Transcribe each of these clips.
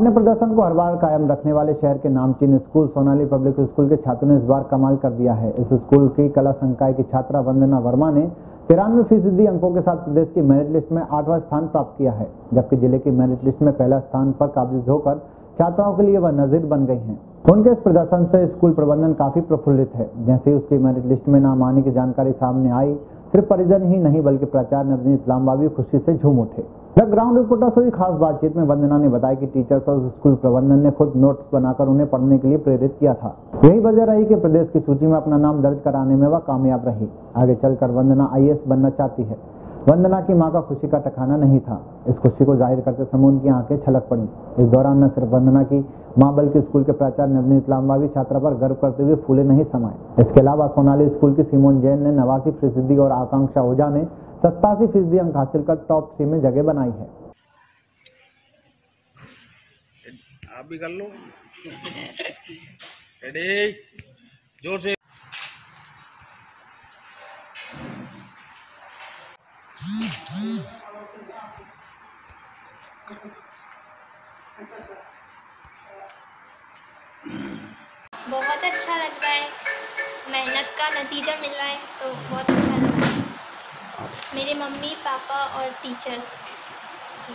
अपने प्रदर्शन को हर बार कायम रखने वाले शहर के नामचीन स्कूल, सोनाली पब्लिक स्कूल के छात्रों ने इस बार कमाल कर दिया है। इस स्कूल की कला संकाय की छात्रा वंदना वर्मा ने तिरानवे फ़ीसदी अंकों के साथ प्रदेश की मेरिट लिस्ट में आठवां स्थान प्राप्त किया है, जबकि ज़िले की मेरिट लिस्ट में पहला स्थान पर काबिज होकर छात्राओं के लिए वह नजीर बन गई हैं। उनके इस प्रदर्शन से स्कूल प्रबंधन काफ़ी प्रफुल्लित है। जैसे उसकी मेरिट लिस्ट में नाम आने की जानकारी सामने आई सिर्फ़ परिजन ही नहीं, बल्कि प्राचार्य नवनीत इस्लामबा भी खुशी से झूम उठे। द ग्राउंड रिपोर्टर से हुई खास बातचीत में वंदना ने बताया कि टीचर्स और स्कूल प्रबंधन ने खुद नोट्स बनाकर उन्हें पढ़ने के लिए प्रेरित किया था। यही वजह रही कि प्रदेश की सूची में अपना नाम दर्ज कराने में वह कामयाब रही। आगे चलकर वंदना आई बनना चाहती है। वंदना की माँ का खुशी का ठिकाना नहीं था। इस खुशी को ज़ाहिर करते समय उनकी आँखें छलक पड़ी। इस दौरान न सिर्फ़ वंदना की माँ बल्कि स्कूल के प्राचार्य नवनीत लांबा भी छात्रा पर गर्व करते हुए फूले नहीं समाये। इसके अलावा सोनाली स्कूल की सिमोन जैन ने नवासी फ़ीसदी और आकांक्षा ओझा ने सत्तासी फ़ीसदी अंक हासिल कर टॉप थ्री में जगह बनाई है। आप भी कर लो। ज़ोर से। बहुत अच्छा लग रहा है। मेहनत का नतीजा मिल रहा है तो बहुत अच्छा लग रहा है। मेरे मम्मी पापा और टीचर्स जी।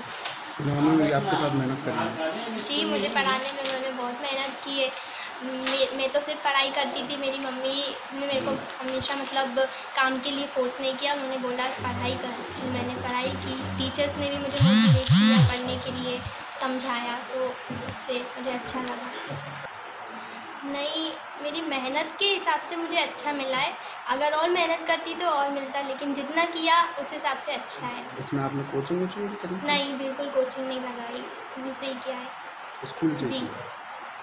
उन्होंने भी आपके साथ मेहनत करी है। जी मुझे पढ़ाने में उन्होंने बहुत मेहनत की है। मैं, मैं तो सिर्फ़ पढ़ाई करती थी मेरी मम्मी ने मेरे को हमेशा मतलब काम के लिए फोर्स नहीं किया उन्होंने बोला पढ़ाई कर। इसलिए मैंने पढ़ाई की। टीचर्स ने भी मुझे मोटिवेट किया पढ़ने के लिए समझाया तो उससे मुझे अच्छा लगा। नहीं मेरी मेहनत के हिसाब से मुझे अच्छा मिला है। अगर और मेहनत करती तो और मिलता लेकिन जितना किया उस हिसाब से अच्छा है। इसमें आपने कोचिंग वोचिंग भी करी नहीं बिल्कुल कोचिंग नहीं लगाई। स्कूल से ही किया है। स्कूल